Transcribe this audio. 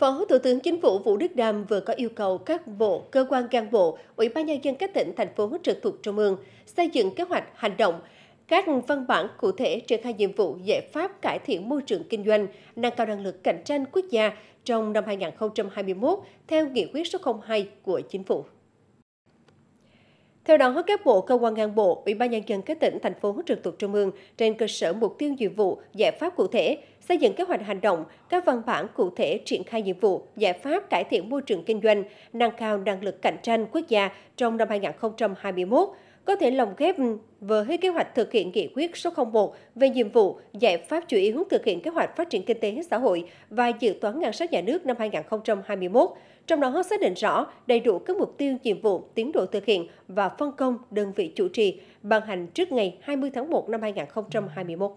Phó Thủ tướng Chính phủ Vũ Đức Đam vừa có yêu cầu các bộ, cơ quan ngang bộ, Ủy ban nhân dân các tỉnh, thành phố trực thuộc Trung ương xây dựng kế hoạch hành động, các văn bản cụ thể triển khai nhiệm vụ giải pháp cải thiện môi trường kinh doanh, nâng cao năng lực cạnh tranh quốc gia trong năm 2021 theo nghị quyết số 02 của Chính phủ. Theo đó, các bộ, cơ quan ngang bộ, Ủy ban nhân dân các tỉnh, thành phố trực thuộc trung ương trên cơ sở mục tiêu nhiệm vụ, giải pháp cụ thể, xây dựng kế hoạch hành động, các văn bản cụ thể triển khai nhiệm vụ, giải pháp cải thiện môi trường kinh doanh, nâng cao năng lực cạnh tranh quốc gia trong năm 2021, có thể lồng ghép với kế hoạch thực hiện nghị quyết số 01 về nhiệm vụ, giải pháp chủ yếu thực hiện kế hoạch phát triển kinh tế xã hội và dự toán ngân sách nhà nước năm 2021, trong đó xác định rõ đầy đủ các mục tiêu, nhiệm vụ, tiến độ thực hiện và phân công đơn vị chủ trì ban hành trước ngày 20 tháng 1 năm 2021.